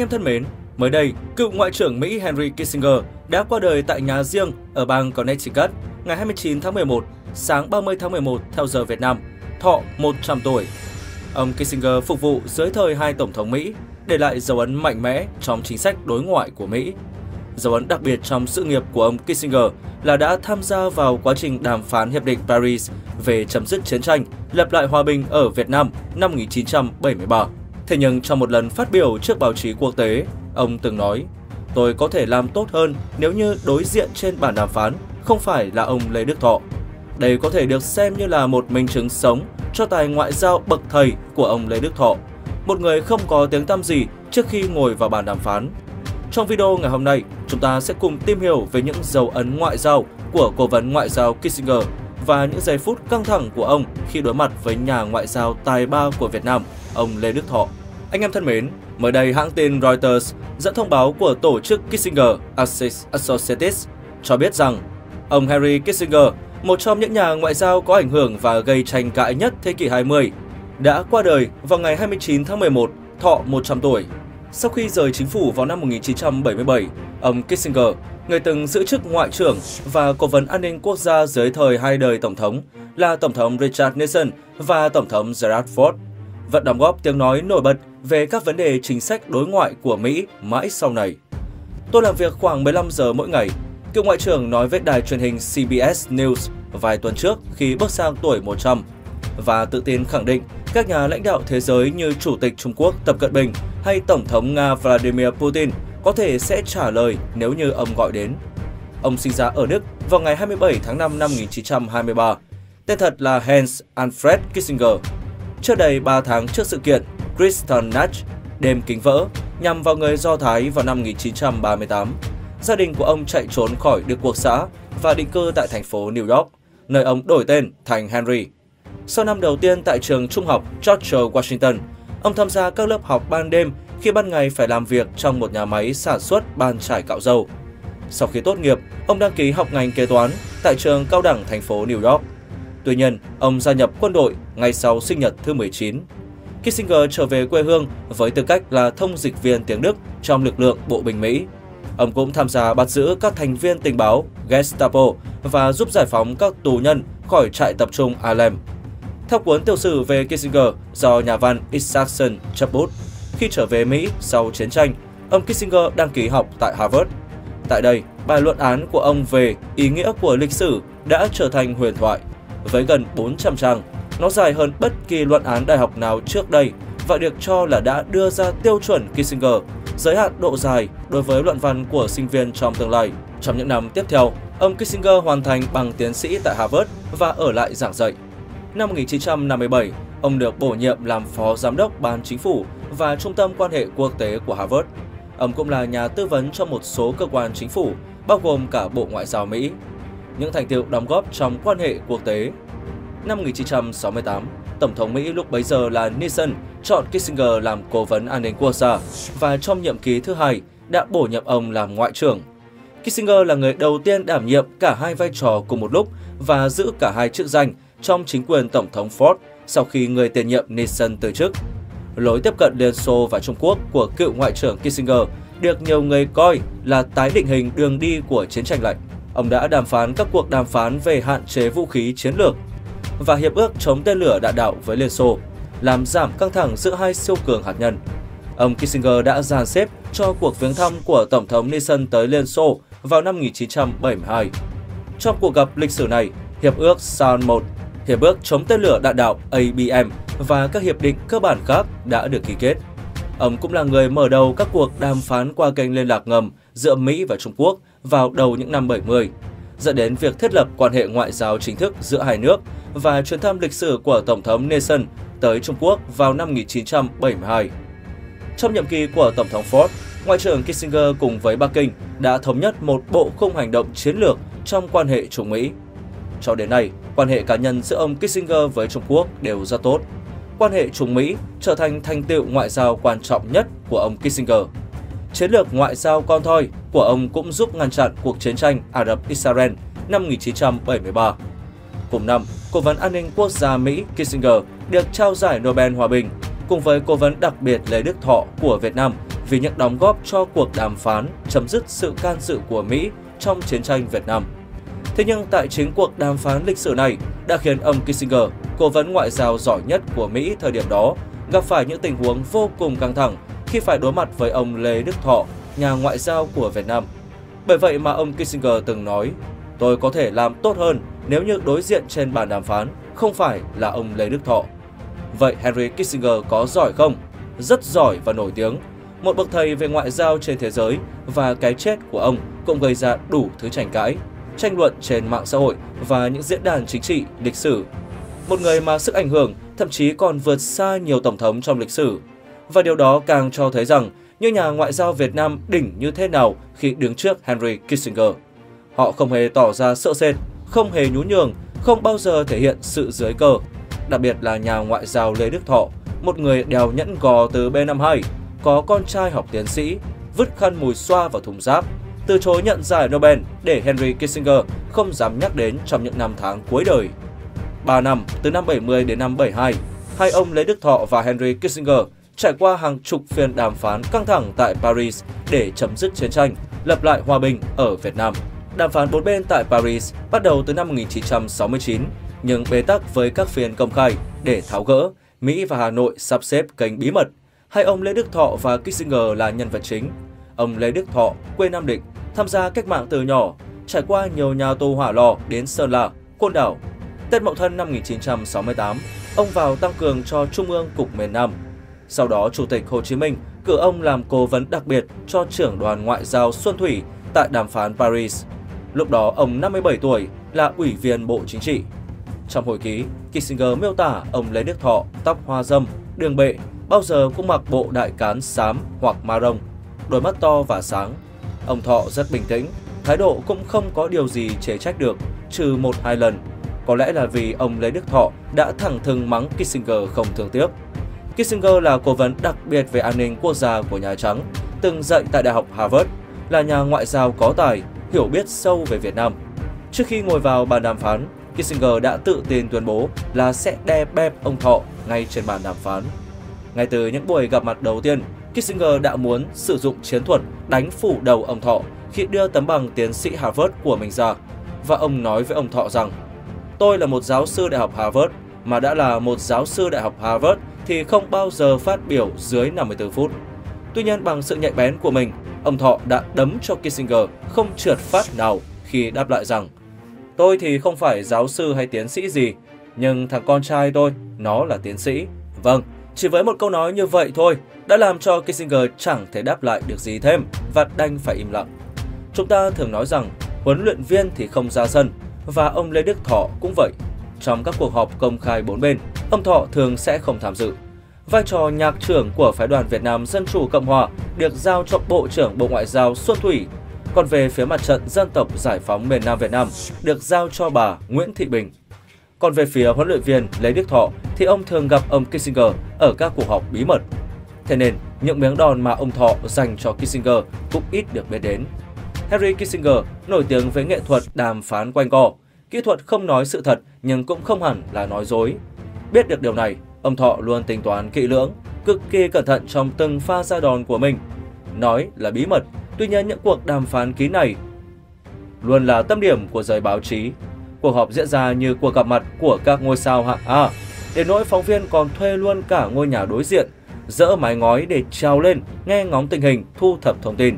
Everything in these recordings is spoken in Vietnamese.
Anh em thân mến, mới đây, cựu Ngoại trưởng Mỹ Henry Kissinger đã qua đời tại nhà riêng ở bang Connecticut ngày 29 tháng 11, sáng 30 tháng 11 theo giờ Việt Nam, thọ 100 tuổi. Ông Kissinger phục vụ dưới thời hai Tổng thống Mỹ, để lại dấu ấn mạnh mẽ trong chính sách đối ngoại của Mỹ. Dấu ấn đặc biệt trong sự nghiệp của ông Kissinger là đã tham gia vào quá trình đàm phán Hiệp định Paris về chấm dứt chiến tranh, lập lại hòa bình ở Việt Nam năm 1973. Thế nhưng trong một lần phát biểu trước báo chí quốc tế, ông từng nói, tôi có thể làm tốt hơn nếu như đối diện trên bàn đàm phán không phải là ông Lê Đức Thọ. Đây có thể được xem như là một minh chứng sống cho tài ngoại giao bậc thầy của ông Lê Đức Thọ, một người không có tiếng tăm gì trước khi ngồi vào bàn đàm phán. Trong video ngày hôm nay, chúng ta sẽ cùng tìm hiểu về những dấu ấn ngoại giao của cố vấn ngoại giao Kissinger và những giây phút căng thẳng của ông khi đối mặt với nhà ngoại giao tài ba của Việt Nam, ông Lê Đức Thọ. Anh em thân mến, mới đây hãng tin Reuters dẫn thông báo của tổ chức Kissinger Associates cho biết rằng ông Henry Kissinger, một trong những nhà ngoại giao có ảnh hưởng và gây tranh cãi nhất thế kỷ 20, đã qua đời vào ngày 29 tháng 11, thọ 100 tuổi. Sau khi rời chính phủ vào năm 1977, ông Kissinger, người từng giữ chức ngoại trưởng và cố vấn an ninh quốc gia dưới thời hai đời tổng thống là tổng thống Richard Nixon và tổng thống Gerald Ford, vẫn đóng góp tiếng nói nổi bật về các vấn đề chính sách đối ngoại của Mỹ mãi sau này. Tôi làm việc khoảng 15 giờ mỗi ngày, cựu ngoại trưởng nói với đài truyền hình CBS News vài tuần trước khi bước sang tuổi 100 và tự tin khẳng định các nhà lãnh đạo thế giới như Chủ tịch Trung Quốc Tập Cận Bình hay Tổng thống Nga Vladimir Putin có thể sẽ trả lời nếu như ông gọi đến. Ông sinh ra ở Đức vào ngày 27 tháng 5 năm 1923. Tên thật là Hans Alfred Kissinger. Trước đây 3 tháng trước sự kiện Kristallnacht, đêm kính vỡ, nhằm vào người Do Thái vào năm 1938, gia đình của ông chạy trốn khỏi Đức Quốc xã và định cư tại thành phố New York, nơi ông đổi tên thành Henry. Sau năm đầu tiên tại trường trung học George Washington, ông tham gia các lớp học ban đêm khi ban ngày phải làm việc trong một nhà máy sản xuất bàn trải cạo dầu. Sau khi tốt nghiệp, ông đăng ký học ngành kế toán tại trường cao đẳng thành phố New York. Tuy nhiên, ông gia nhập quân đội ngay sau sinh nhật thứ 19. Kissinger trở về quê hương với tư cách là thông dịch viên tiếng Đức trong lực lượng bộ binh Mỹ. Ông cũng tham gia bắt giữ các thành viên tình báo Gestapo và giúp giải phóng các tù nhân khỏi trại tập trung Alem. Theo cuốn tiểu sử về Kissinger do nhà văn Isaacson chấp bút, khi trở về Mỹ sau chiến tranh, ông Kissinger đăng ký học tại Harvard. Tại đây, bài luận án của ông về ý nghĩa của lịch sử đã trở thành huyền thoại. Với gần 400 trang, nó dài hơn bất kỳ luận án đại học nào trước đây và được cho là đã đưa ra tiêu chuẩn Kissinger, giới hạn độ dài đối với luận văn của sinh viên trong tương lai. Trong những năm tiếp theo, ông Kissinger hoàn thành bằng tiến sĩ tại Harvard và ở lại giảng dạy. Năm 1957, ông được bổ nhiệm làm phó giám đốc ban chính phủ và trung tâm quan hệ quốc tế của Harvard. Ông cũng là nhà tư vấn cho một số cơ quan chính phủ, bao gồm cả Bộ Ngoại giao Mỹ. Những thành tựu đóng góp trong quan hệ quốc tế Năm 1968, Tổng thống Mỹ lúc bấy giờ là Nixon chọn Kissinger làm cố vấn an ninh quốc gia và trong nhiệm kỳ thứ hai đã bổ nhiệm ông làm ngoại trưởng. Kissinger là người đầu tiên đảm nhiệm cả hai vai trò cùng một lúc và giữ cả hai chức danh trong chính quyền Tổng thống Ford sau khi người tiền nhiệm Nixon từ chức. Lối tiếp cận Liên Xô và Trung Quốc của cựu Ngoại trưởng Kissinger được nhiều người coi là tái định hình đường đi của chiến tranh lạnh. Ông đã đàm phán các cuộc đàm phán về hạn chế vũ khí chiến lược và hiệp ước chống tên lửa đạn đạo với Liên Xô, làm giảm căng thẳng giữa hai siêu cường hạt nhân. Ông Kissinger đã dàn xếp cho cuộc viếng thăm của Tổng thống Nixon tới Liên Xô vào năm 1972. Trong cuộc gặp lịch sử này, Hiệp ước SALT 1, Hiệp ước chống tên lửa đạn đạo ABM và các hiệp định cơ bản khác đã được ký kết. Ông cũng là người mở đầu các cuộc đàm phán qua kênh liên lạc ngầm giữa Mỹ và Trung Quốc vào đầu những năm 70, dẫn đến việc thiết lập quan hệ ngoại giao chính thức giữa hai nước và chuyến thăm lịch sử của Tổng thống Nixon tới Trung Quốc vào năm 1972. Trong nhiệm kỳ của Tổng thống Ford, Ngoại trưởng Kissinger cùng với Bắc Kinh đã thống nhất một bộ khung hành động chiến lược trong quan hệ Trung Mỹ. Cho đến nay, quan hệ cá nhân giữa ông Kissinger với Trung Quốc đều rất tốt. Quan hệ Trung Mỹ trở thành thành tựu ngoại giao quan trọng nhất của ông Kissinger. Chiến lược ngoại giao con thoi của ông cũng giúp ngăn chặn cuộc chiến tranh Ả Rập-Israel năm 1973. Cùng năm, Cố vấn an ninh quốc gia Mỹ Kissinger được trao giải Nobel Hòa bình, cùng với cố vấn đặc biệt Lê Đức Thọ của Việt Nam vì những đóng góp cho cuộc đàm phán chấm dứt sự can dự của Mỹ trong chiến tranh Việt Nam. Thế nhưng tại chính cuộc đàm phán lịch sử này đã khiến ông Kissinger, cố vấn ngoại giao giỏi nhất của Mỹ thời điểm đó, gặp phải những tình huống vô cùng căng thẳng khi phải đối mặt với ông Lê Đức Thọ, nhà ngoại giao của Việt Nam. Bởi vậy mà ông Kissinger từng nói, tôi có thể làm tốt hơn nếu như đối diện trên bàn đàm phán không phải là ông Lê Đức Thọ. Vậy Henry Kissinger có giỏi không? Rất giỏi và nổi tiếng. Một bậc thầy về ngoại giao trên thế giới và cái chết của ông cũng gây ra đủ thứ tranh cãi, tranh luận trên mạng xã hội và những diễn đàn chính trị, lịch sử. Một người mà sức ảnh hưởng thậm chí còn vượt xa nhiều tổng thống trong lịch sử. Và điều đó càng cho thấy rằng như nhà ngoại giao Việt Nam đỉnh như thế nào khi đứng trước Henry Kissinger. Họ không hề tỏ ra sợ sệt, không hề nhún nhường, không bao giờ thể hiện sự dưới cơ. Đặc biệt là nhà ngoại giao Lê Đức Thọ, một người đèo nhẫn gò từ B52, có con trai học tiến sĩ, vứt khăn mùi xoa vào thùng rác, từ chối nhận giải Nobel để Henry Kissinger không dám nhắc đến trong những năm tháng cuối đời. 3 năm, từ năm 70 đến năm 72, hai ông Lê Đức Thọ và Henry Kissinger trải qua hàng chục phiên đàm phán căng thẳng tại Paris để chấm dứt chiến tranh, lập lại hòa bình ở Việt Nam. Đàm phán bốn bên tại Paris bắt đầu từ năm 1969, nhưng bế tắc với các phiên công khai để tháo gỡ, Mỹ và Hà Nội sắp xếp kênh bí mật. Hai ông Lê Đức Thọ và Kissinger là nhân vật chính. Ông Lê Đức Thọ, quê Nam Định, tham gia cách mạng từ nhỏ, trải qua nhiều nhà tù hỏa lò đến Sơn La, Côn Đảo. Tết Mậu Thân năm 1968, ông vào tăng cường cho Trung ương Cục miền Nam. Sau đó, Chủ tịch Hồ Chí Minh cử ông làm cố vấn đặc biệt cho trưởng đoàn ngoại giao Xuân Thủy tại đàm phán Paris. Lúc đó, ông 57 tuổi, là ủy viên Bộ Chính trị. Trong hồi ký, Kissinger miêu tả ông Lê Đức Thọ tóc hoa dâm, đường bệ, bao giờ cũng mặc bộ đại cán xám hoặc marron, đôi mắt to và sáng. Ông Thọ rất bình tĩnh, thái độ cũng không có điều gì chế trách được, trừ một hai lần. Có lẽ là vì ông Lê Đức Thọ đã thẳng thừng mắng Kissinger không thương tiếc. Kissinger là cố vấn đặc biệt về an ninh quốc gia của Nhà Trắng, từng dạy tại Đại học Harvard, là nhà ngoại giao có tài, hiểu biết sâu về Việt Nam. Trước khi ngồi vào bàn đàm phán, Kissinger đã tự tin tuyên bố là sẽ đè bẹp ông Thọ ngay trên bàn đàm phán. Ngay từ những buổi gặp mặt đầu tiên, Kissinger đã muốn sử dụng chiến thuật đánh phủ đầu ông Thọ khi đưa tấm bằng tiến sĩ Harvard của mình ra. Và ông nói với ông Thọ rằng, tôi là một giáo sư đại học Harvard, mà đã là một giáo sư đại học Harvard thì không bao giờ phát biểu dưới 54 phút. Tuy nhiên bằng sự nhạy bén của mình, ông Thọ đã đấm cho Kissinger không trượt phát nào khi đáp lại rằng Tôi thì không phải giáo sư hay tiến sĩ gì, nhưng thằng con trai tôi, nó là tiến sĩ. Vâng, chỉ với một câu nói như vậy thôi đã làm cho Kissinger chẳng thể đáp lại được gì thêm và đành phải im lặng. Chúng ta thường nói rằng huấn luyện viên thì không ra sân và ông Lê Đức Thọ cũng vậy. Trong các cuộc họp công khai bốn bên, ông Thọ thường sẽ không tham dự. Vai trò nhạc trưởng của phái đoàn Việt Nam Dân Chủ Cộng Hòa được giao cho Bộ trưởng Bộ Ngoại giao Xuân Thủy. Còn về phía mặt trận dân tộc giải phóng miền Nam Việt Nam được giao cho bà Nguyễn Thị Bình. Còn về phía huấn luyện viên Lê Đức Thọ thì ông thường gặp ông Kissinger ở các cuộc họp bí mật. Thế nên, những miếng đòn mà ông Thọ dành cho Kissinger cũng ít được biết đến. Henry Kissinger nổi tiếng với nghệ thuật đàm phán quanh co, kỹ thuật không nói sự thật nhưng cũng không hẳn là nói dối. Biết được điều này, ông Thọ luôn tính toán kỹ lưỡng, cực kỳ cẩn thận trong từng pha ra đòn của mình. Nói là bí mật, tuy nhiên những cuộc đàm phán kín này luôn là tâm điểm của giới báo chí. Cuộc họp diễn ra như cuộc gặp mặt của các ngôi sao hạng A, đến nỗi phóng viên còn thuê luôn cả ngôi nhà đối diện, dỡ mái ngói để treo lên, nghe ngóng tình hình, thu thập thông tin.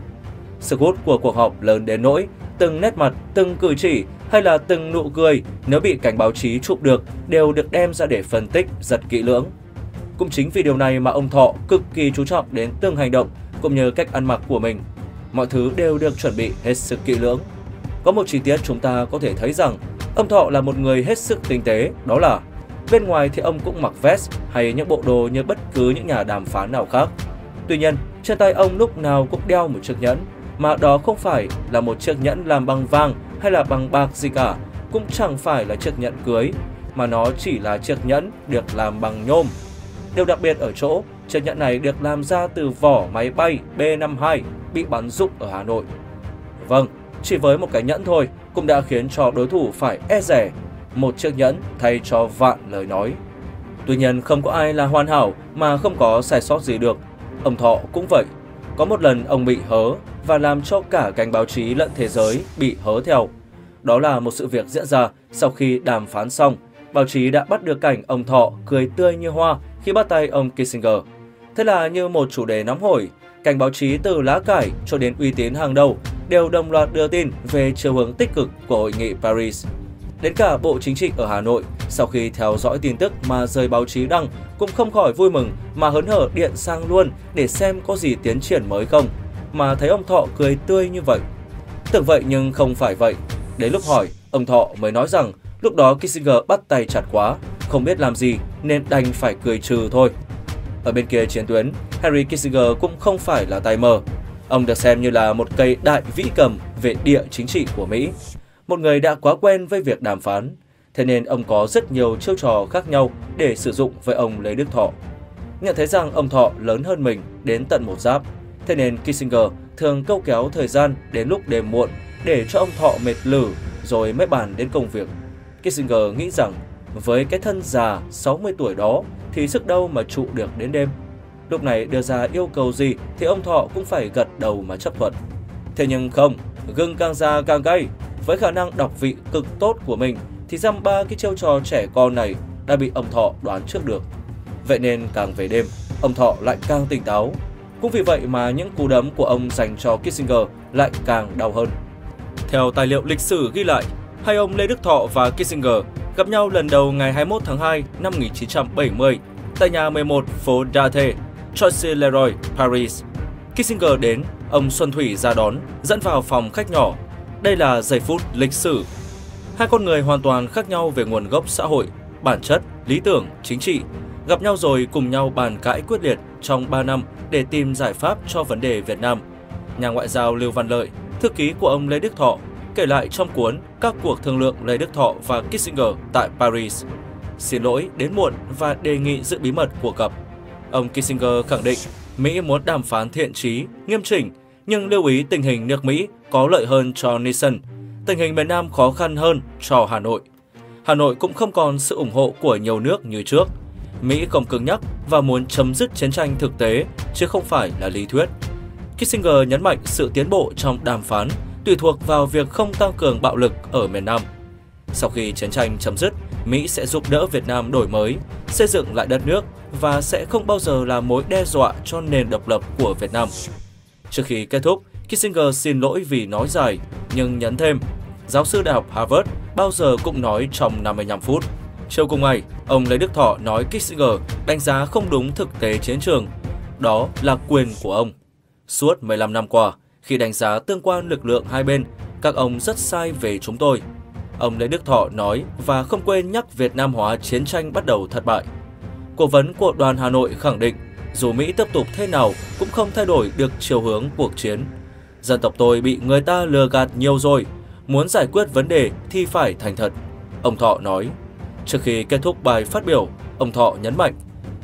Sức hút của cuộc họp lớn đến nỗi từng nét mặt, từng cử chỉ hay là từng nụ cười nếu bị cảnh báo chí chụp được đều được đem ra để phân tích giật kỹ lưỡng. Cũng chính vì điều này mà ông Thọ cực kỳ chú trọng đến từng hành động cũng như cách ăn mặc của mình. Mọi thứ đều được chuẩn bị hết sức kỹ lưỡng. Có một chi tiết chúng ta có thể thấy rằng ông Thọ là một người hết sức tinh tế, đó là bên ngoài thì ông cũng mặc vest hay những bộ đồ như bất cứ những nhà đàm phán nào khác. Tuy nhiên, trên tay ông lúc nào cũng đeo một chiếc nhẫn, mà đó không phải là một chiếc nhẫn làm bằng vàng hay là bằng bạc gì cả, cũng chẳng phải là chiếc nhẫn cưới, mà nó chỉ là chiếc nhẫn được làm bằng nhôm. Điều đặc biệt ở chỗ, chiếc nhẫn này được làm ra từ vỏ máy bay B-52 bị bắn rụng ở Hà Nội. Vâng, chỉ với một cái nhẫn thôi cũng đã khiến cho đối thủ phải e rẻ một chiếc nhẫn thay cho vạn lời nói. Tuy nhiên không có ai là hoàn hảo mà không có sai sót gì được. Ông Thọ cũng vậy. Có một lần ông bị hớ và làm cho cả cánh báo chí lẫn thế giới bị hớ theo. Đó là một sự việc diễn ra sau khi đàm phán xong, báo chí đã bắt được cảnh ông Thọ cười tươi như hoa khi bắt tay ông Kissinger. Thế là như một chủ đề nóng hổi, cảnh báo chí từ lá cải cho đến uy tín hàng đầu đều đồng loạt đưa tin về chiều hướng tích cực của hội nghị Paris. Đến cả Bộ Chính trị ở Hà Nội, sau khi theo dõi tin tức mà rời báo chí đăng, cũng không khỏi vui mừng mà hớn hở điện sang luôn để xem có gì tiến triển mới không. Mà thấy ông Thọ cười tươi như vậy. Tưởng vậy nhưng không phải vậy. Đến lúc hỏi, ông Thọ mới nói rằng lúc đó Kissinger bắt tay chặt quá, không biết làm gì nên đành phải cười trừ thôi. Ở bên kia chiến tuyến, Harry Kissinger cũng không phải là tay mờ. Ông được xem như là một cây đại vĩ cầm về địa chính trị của Mỹ một người đã quá quen với việc đàm phán, thế nên ông có rất nhiều chiêu trò khác nhau để sử dụng với ông Lê Đức Thọ. Nhận thấy rằng ông Thọ lớn hơn mình đến tận một giáp, thế nên Kissinger thường câu kéo thời gian đến lúc đêm muộn để cho ông Thọ mệt lử rồi mới bàn đến công việc. Kissinger nghĩ rằng với cái thân già 60 tuổi đó thì sức đâu mà trụ được đến đêm. Lúc này đưa ra yêu cầu gì thì ông Thọ cũng phải gật đầu mà chấp thuận. Thế nhưng không, gừng càng già càng gay. với khả năng đọc vị cực tốt của mình thì dăm ba cái chiêu trò trẻ con này đã bị ông Thọ đoán trước được. Vậy nên càng về đêm, ông Thọ lại càng tỉnh táo. Cũng vì vậy mà những cú đấm của ông dành cho Kissinger lại càng đau hơn. Theo tài liệu lịch sử ghi lại, hai ông Lê Đức Thọ và Kissinger gặp nhau lần đầu ngày 21 tháng 2 năm 1970 tại nhà 11 phố Date, Choisy Leroy, Paris. Kissinger đến, ông Xuân Thủy ra đón, dẫn vào phòng khách nhỏ đây là giây phút lịch sử. Hai con người hoàn toàn khác nhau về nguồn gốc xã hội, bản chất, lý tưởng, chính trị. Gặp nhau rồi cùng nhau bàn cãi quyết liệt trong 3 năm để tìm giải pháp cho vấn đề Việt Nam. Nhà ngoại giao Lưu Văn Lợi, thư ký của ông Lê Đức Thọ, kể lại trong cuốn các cuộc thương lượng Lê Đức Thọ và Kissinger tại Paris. Xin lỗi đến muộn và đề nghị giữ bí mật cuộc gặp. Ông Kissinger khẳng định Mỹ muốn đàm phán thiện trí, nghiêm chỉnh, nhưng lưu ý tình hình nước Mỹ có lợi hơn cho Nixon, tình hình miền Nam khó khăn hơn cho Hà Nội. Hà Nội cũng không còn sự ủng hộ của nhiều nước như trước. Mỹ không cứng nhắc và muốn chấm dứt chiến tranh thực tế, chứ không phải là lý thuyết. Kissinger nhấn mạnh sự tiến bộ trong đàm phán tùy thuộc vào việc không tăng cường bạo lực ở miền Nam. Sau khi chiến tranh chấm dứt, Mỹ sẽ giúp đỡ Việt Nam đổi mới, xây dựng lại đất nước và sẽ không bao giờ là mối đe dọa cho nền độc lập của Việt Nam. Trước khi kết thúc, Kissinger xin lỗi vì nói dài, nhưng nhấn thêm, giáo sư đại học Harvard bao giờ cũng nói trong 55 phút. Chiều cùng ngày, ông Lê Đức Thọ nói Kissinger đánh giá không đúng thực tế chiến trường. Đó là quyền của ông. Suốt 15 năm qua, khi đánh giá tương quan lực lượng hai bên, các ông rất sai về chúng tôi. Ông Lê Đức Thọ nói và không quên nhắc Việt Nam hóa chiến tranh bắt đầu thất bại. Cố vấn của đoàn Hà Nội khẳng định dù Mỹ tiếp tục thế nào cũng không thay đổi được chiều hướng cuộc chiến. Dân tộc tôi bị người ta lừa gạt nhiều rồi, muốn giải quyết vấn đề thì phải thành thật. Ông Thọ nói. Trước khi kết thúc bài phát biểu, ông Thọ nhấn mạnh,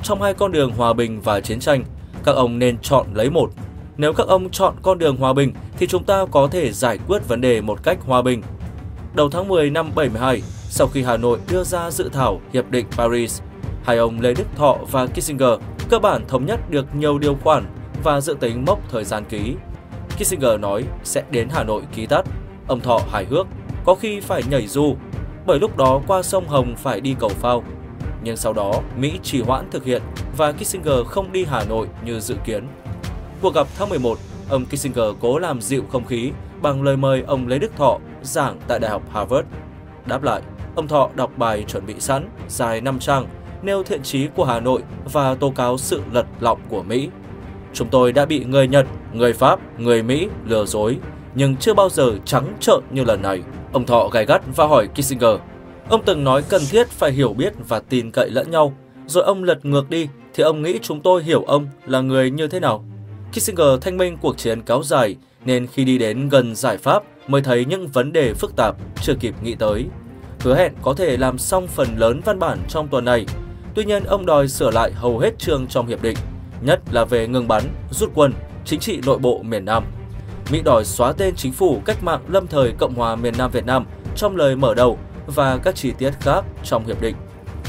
trong hai con đường hòa bình và chiến tranh, các ông nên chọn lấy một. Nếu các ông chọn con đường hòa bình thì chúng ta có thể giải quyết vấn đề một cách hòa bình. Đầu tháng 10 năm 72, sau khi Hà Nội đưa ra dự thảo Hiệp định Paris, hai ông Lê Đức Thọ và Kissinger cơ bản thống nhất được nhiều điều khoản và dự tính mốc thời gian ký. Kissinger nói sẽ đến Hà Nội ký tắt. Ông Thọ hài hước, có khi phải nhảy dù, bởi lúc đó qua sông Hồng phải đi cầu phao. Nhưng sau đó, Mỹ trì hoãn thực hiện và Kissinger không đi Hà Nội như dự kiến. Cuộc gặp tháng 11, ông Kissinger cố làm dịu không khí bằng lời mời ông Lê Đức Thọ giảng tại Đại học Harvard. Đáp lại, ông Thọ đọc bài chuẩn bị sẵn, dài 5 trang, nêu thiện chí của Hà Nội và tố cáo sự lật lọng của Mỹ. Chúng tôi đã bị người Nhật, người Pháp, người Mỹ lừa dối, nhưng chưa bao giờ trắng trợn như lần này. Ông Thọ gay gắt và hỏi Kissinger. Ông từng nói cần thiết phải hiểu biết và tin cậy lẫn nhau, rồi ông lật ngược đi thì ông nghĩ chúng tôi hiểu ông là người như thế nào. Kissinger thanh minh cuộc chiến kéo dài nên khi đi đến gần giải pháp mới thấy những vấn đề phức tạp chưa kịp nghĩ tới. Hứa hẹn có thể làm xong phần lớn văn bản trong tuần này Tuy nhiên, ông đòi sửa lại hầu hết chương trong hiệp định, nhất là về ngừng bắn, rút quân, chính trị nội bộ miền Nam. Mỹ đòi xóa tên chính phủ cách mạng lâm thời Cộng hòa miền Nam Việt Nam trong lời mở đầu và các chi tiết khác trong hiệp định.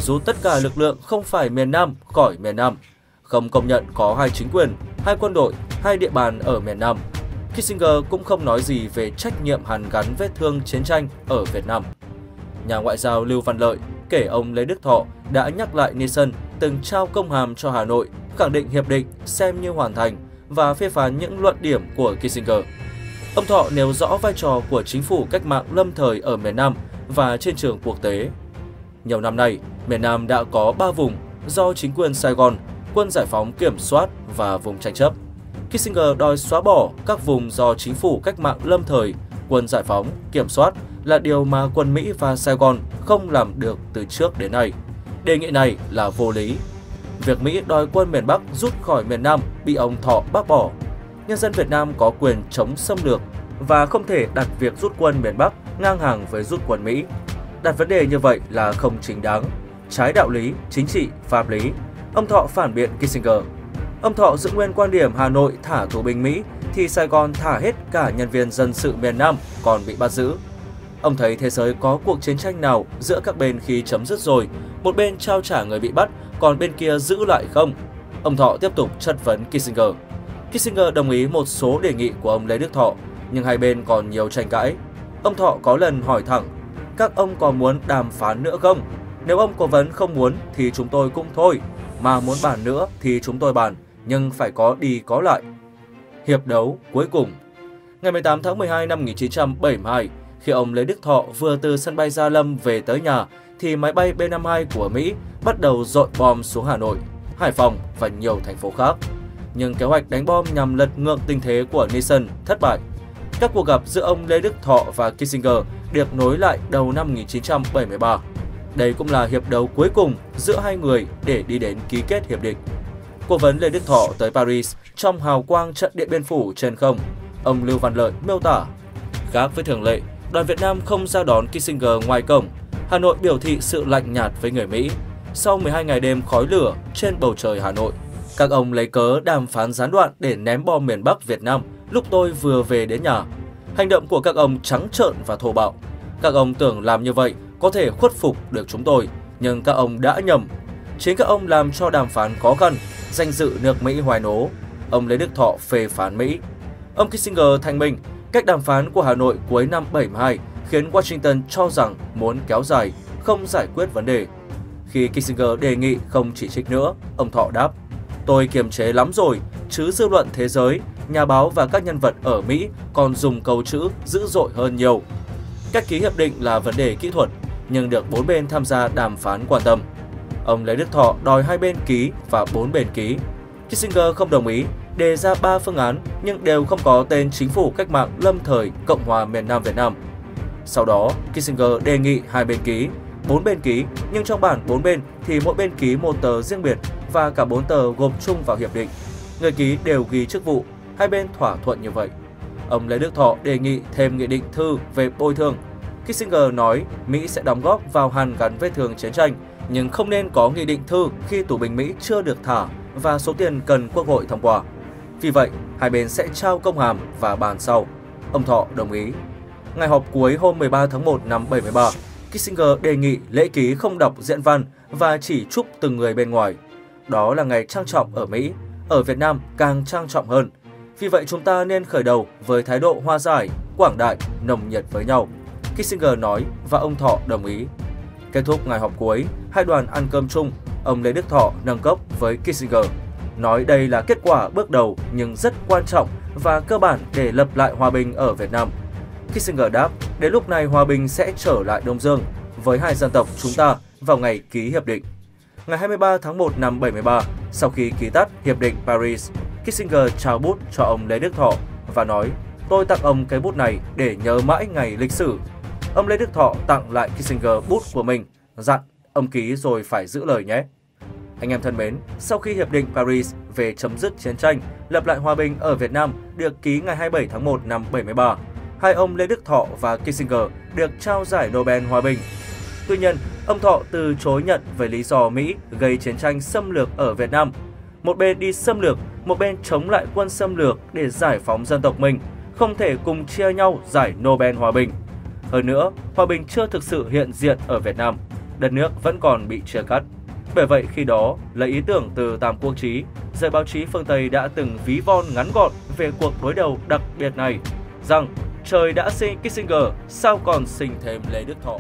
Dù tất cả lực lượng không phải miền Nam khỏi miền Nam, không công nhận có hai chính quyền, hai quân đội, hai địa bàn ở miền Nam. Kissinger cũng không nói gì về trách nhiệm hàn gắn vết thương chiến tranh ở Việt Nam. Nhà ngoại giao Lưu Văn Lợi kể ông Lê Đức Thọ đã nhắc lại Nixon từng trao công hàm cho Hà Nội, khẳng định hiệp định xem như hoàn thành và phê phán những luận điểm của Kissinger. Ông Thọ nêu rõ vai trò của chính phủ cách mạng lâm thời ở miền Nam và trên trường quốc tế. Nhiều năm nay, miền Nam đã có 3 vùng do chính quyền Sài Gòn, quân giải phóng kiểm soát và vùng tranh chấp. Kissinger đòi xóa bỏ các vùng do chính phủ cách mạng lâm thời, quân giải phóng, kiểm soát là điều mà quân Mỹ và Sài Gòn không làm được từ trước đến nay. Đề nghị này là vô lý. Việc Mỹ đòi quân miền Bắc rút khỏi miền Nam bị ông Thọ bác bỏ. Nhân dân Việt Nam có quyền chống xâm lược và không thể đặt việc rút quân miền Bắc ngang hàng với rút quân Mỹ. Đặt vấn đề như vậy là không chính đáng, trái đạo lý, chính trị, pháp lý. Ông Thọ phản biện Kissinger. Ông Thọ giữ nguyên quan điểm Hà Nội thả tù binh Mỹ thì Sài Gòn thả hết cả nhân viên dân sự miền Nam còn bị bắt giữ. Ông thấy thế giới có cuộc chiến tranh nào giữa các bên khi chấm dứt rồi, một bên trao trả người bị bắt, còn bên kia giữ lại không? Ông Thọ tiếp tục chất vấn Kissinger. Kissinger đồng ý một số đề nghị của ông Lê Đức Thọ, nhưng hai bên còn nhiều tranh cãi. Ông Thọ có lần hỏi thẳng, các ông có muốn đàm phán nữa không? Nếu ông cố vấn không muốn thì chúng tôi cũng thôi, mà muốn bàn nữa thì chúng tôi bàn, nhưng phải có đi có lại. Hiệp đấu cuối cùng Ngày 18 tháng 12 năm 1972, khi ông Lê Đức Thọ vừa từ sân bay Gia Lâm về tới nhà, thì máy bay B-52 của Mỹ bắt đầu dội bom xuống Hà Nội, Hải Phòng và nhiều thành phố khác. Nhưng kế hoạch đánh bom nhằm lật ngược tình thế của Nixon thất bại. Các cuộc gặp giữa ông Lê Đức Thọ và Kissinger được nối lại đầu năm 1973. Đây cũng là hiệp đấu cuối cùng giữa hai người để đi đến ký kết hiệp định. Cố vấn Lê Đức Thọ tới Paris trong hào quang trận Điện Biên Phủ trên không. Ông Lưu Văn Lợi miêu tả, khác với thường lệ, đoàn Việt Nam không ra đón Kissinger ngoài cổng. Hà Nội biểu thị sự lạnh nhạt với người Mỹ. Sau 12 ngày đêm khói lửa trên bầu trời Hà Nội, các ông lấy cớ đàm phán gián đoạn để ném bom miền Bắc Việt Nam lúc tôi vừa về đến nhà. Hành động của các ông trắng trợn và thô bạo. Các ông tưởng làm như vậy có thể khuất phục được chúng tôi, nhưng các ông đã nhầm. Chính các ông làm cho đàm phán khó khăn, danh dự nước Mỹ hoài nố. Ông Lê Đức Thọ phê phán Mỹ. Ông Kissinger thanh minh Cách đàm phán của Hà Nội cuối năm 72 khiến Washington cho rằng muốn kéo dài, không giải quyết vấn đề. Khi Kissinger đề nghị không chỉ trích nữa, ông Thọ đáp, Tôi kiềm chế lắm rồi, chứ dư luận thế giới, nhà báo và các nhân vật ở Mỹ còn dùng câu chữ dữ dội hơn nhiều. Cách ký hiệp định là vấn đề kỹ thuật, nhưng được bốn bên tham gia đàm phán quan tâm. Ông Lê Đức Thọ đòi hai bên ký và bốn bên ký. Kissinger không đồng ý đề ra 3 phương án nhưng đều không có tên chính phủ cách mạng lâm thời Cộng hòa miền Nam Việt Nam. Sau đó, Kissinger đề nghị hai bên ký, bốn bên ký, nhưng trong bản bốn bên thì mỗi bên ký một tờ riêng biệt và cả bốn tờ gộp chung vào hiệp định. Người ký đều ghi chức vụ, hai bên thỏa thuận như vậy. Ông Lê Đức Thọ đề nghị thêm nghị định thư về bồi thường. Kissinger nói Mỹ sẽ đóng góp vào hàn gắn vết thương chiến tranh, nhưng không nên có nghị định thư khi tù binh Mỹ chưa được thả và số tiền cần Quốc hội thông qua. Vì vậy, hai bên sẽ trao công hàm và bàn sau. Ông Thọ đồng ý. Ngày họp cuối hôm 13 tháng 1 năm 73, Kissinger đề nghị lễ ký không đọc diễn văn và chỉ chúc từng người bên ngoài. Đó là ngày trang trọng ở Mỹ, ở Việt Nam càng trang trọng hơn. Vì vậy chúng ta nên khởi đầu với thái độ hoa giải, quảng đại, nồng nhiệt với nhau. Kissinger nói và ông Thọ đồng ý. Kết thúc ngày họp cuối, hai đoàn ăn cơm chung, ông Lê Đức Thọ nâng cốc với Kissinger nói đây là kết quả bước đầu nhưng rất quan trọng và cơ bản để lập lại hòa bình ở Việt Nam. Kissinger đáp, đến lúc này hòa bình sẽ trở lại Đông Dương với hai dân tộc chúng ta vào ngày ký hiệp định. Ngày 23 tháng 1 năm 73, sau khi ký tắt Hiệp định Paris, Kissinger trao bút cho ông Lê Đức Thọ và nói tôi tặng ông cái bút này để nhớ mãi ngày lịch sử. Ông Lê Đức Thọ tặng lại Kissinger bút của mình, dặn ông ký rồi phải giữ lời nhé. Anh em thân mến, sau khi Hiệp định Paris về chấm dứt chiến tranh, lập lại hòa bình ở Việt Nam được ký ngày 27 tháng 1 năm 73, hai ông Lê Đức Thọ và Kissinger được trao giải Nobel Hòa bình. Tuy nhiên, ông Thọ từ chối nhận về lý do Mỹ gây chiến tranh xâm lược ở Việt Nam. Một bên đi xâm lược, một bên chống lại quân xâm lược để giải phóng dân tộc mình, không thể cùng chia nhau giải Nobel Hòa bình. Hơn nữa, hòa bình chưa thực sự hiện diện ở Việt Nam, đất nước vẫn còn bị chia cắt. Bởi vậy khi đó, lấy ý tưởng từ Tam Quốc Chí, giới báo chí phương Tây đã từng ví von ngắn gọn về cuộc đối đầu đặc biệt này, rằng trời đã sinh Kissinger, sao còn sinh thêm Lê Đức Thọ.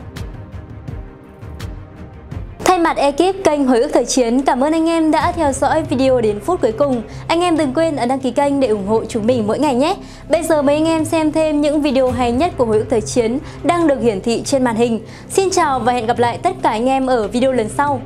Thay mặt ekip kênh Hồi ức Thời Chiến, cảm ơn anh em đã theo dõi video đến phút cuối cùng. Anh em đừng quên ấn đăng ký kênh để ủng hộ chúng mình mỗi ngày nhé. Bây giờ mời anh em xem thêm những video hay nhất của Hồi ức Thời Chiến đang được hiển thị trên màn hình. Xin chào và hẹn gặp lại tất cả anh em ở video lần sau.